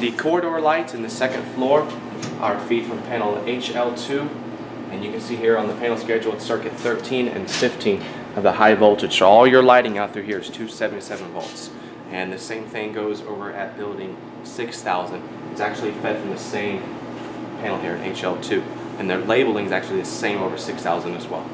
The corridor lights in the second floor are feed from panel HL2 and you can see here on the panel schedule it's circuit 13 and 15 of the high voltage. So all your lighting out through here is 277 volts. And the same thing goes over at building 6000. It's actually fed from the same panel here in HL2. And their labeling is actually the same over 6000 as well.